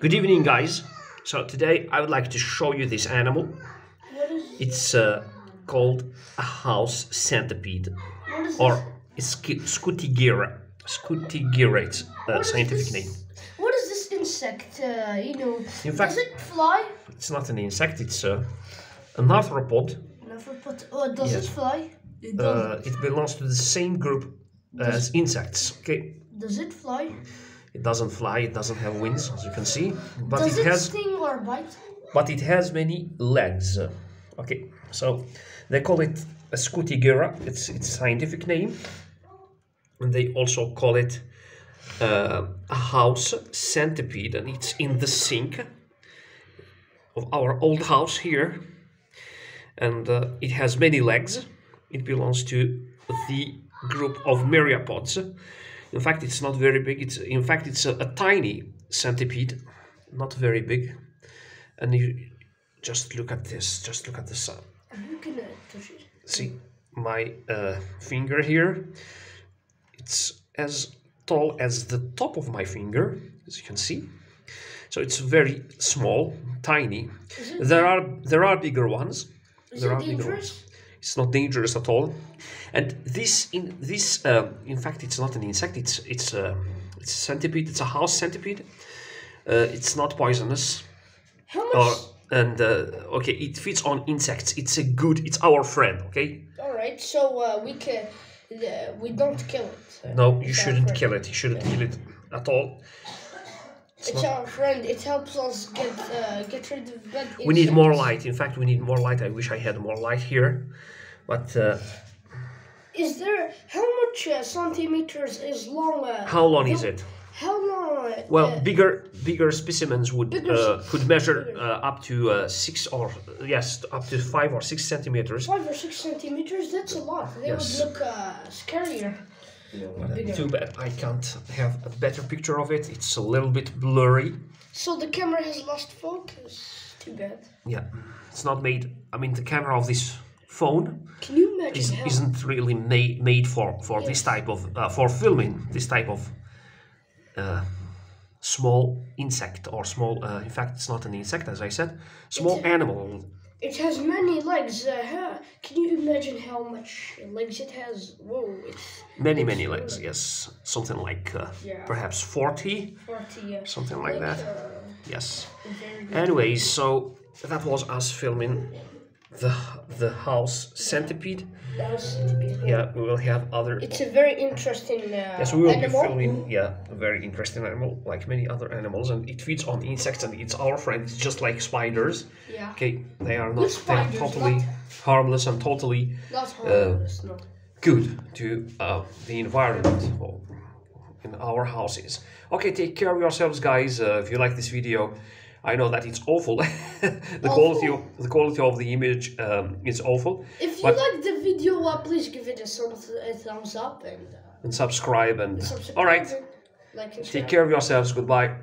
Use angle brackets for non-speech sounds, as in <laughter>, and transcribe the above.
Good evening, guys. So today I would like to show you this animal. It's uh, called a house centipede, or this? it's sci- Scutigera. Scutigera, it's a scientific this- name. What is this insect? Uh, you know, In fact- does it fly? It's not an insect. It's uh, an arthropod. Never put. Oh, does Yes. it fly? It Uh, it belongs to the same group as insects. Okay, Does it fly? It doesn't fly. It doesn't have wings, as you can see, but does it it has sting or bite? but it has many legs. Okay, so they call it a scutigera. It's its scientific name, and they also call it uh, a house centipede, and it's in the sink of our old house here, and uh, it has many legs. It belongs to the group of myriapods. In fact, it's not very big. It's in fact it's a, a tiny centipede, not very big. And you just look at this. Just look at this. Uh, You can uh, touch it. see my uh, finger here. It's as tall as the top of my finger, as you can see. So it's very small, tiny. Is it, There are there are bigger ones. is there it are bigger dangerous? It's not dangerous at all. And this in this um, in fact it's not an insect. It's it's a it's a centipede. It's a house centipede. Uh, it's not poisonous. How much? Or and uh, okay, it feeds on insects. It's a good. It's our friend. Okay. All right, so uh, we can. Uh, we don't kill it. Uh, No, you shouldn't friend. kill it. You shouldn't kill it at all. It's our friend. It helps us get uh, get rid of bad We need more light. In fact, we need more light. I wish I had more light here, but uh, Is there how much uh, centimeters is long? Uh, how long is it? How long? Uh, Well, uh, bigger bigger specimens would Bigger uh, could measure uh, up to uh, six or yes, up to five or six centimeters. five or six centimeters. That's a lot. They Yes. would look uh, scarier. Bigger. Too bad I can't have a better picture of it. It's a little bit blurry. So the camera has lost focus. Too bad. Yeah, it's not made. I mean, the camera of this phone Can you imagine is, how? isn't really made made for for this type of uh, for filming this type of uh, small insect or small. Uh, in fact, it's not an insect, as I said. Small It's- animal. It has many legs. Uh, how, can you imagine how much legs it has? Whoa, it's Many it's many really legs. Yes, something like uh, Yeah. perhaps forty. Uh, something like that. Uh, Yes. Anyway, so that was us filming the the house centipede. Centipede. Yeah, we will have other. It's a very interesting uh, Yes, we will animal. be filming. Yeah, a very interesting animal, like many other animals, and it feeds on insects, and it's our friend. It's just like spiders. Yeah, Okay, they are not. They are totally not- harmless and totally not harmless. no. good to uh, the environment in our houses. Okay, take care of yourselves, guys. Uh, if you like this video, I know that it's awful. <laughs> the quality of the quality of the image um, is awful. If you like the video, uh, please give it a, some, a thumbs up and uh, And subscribe and subscribe. all right. and Like and Take care of yourselves. Goodbye.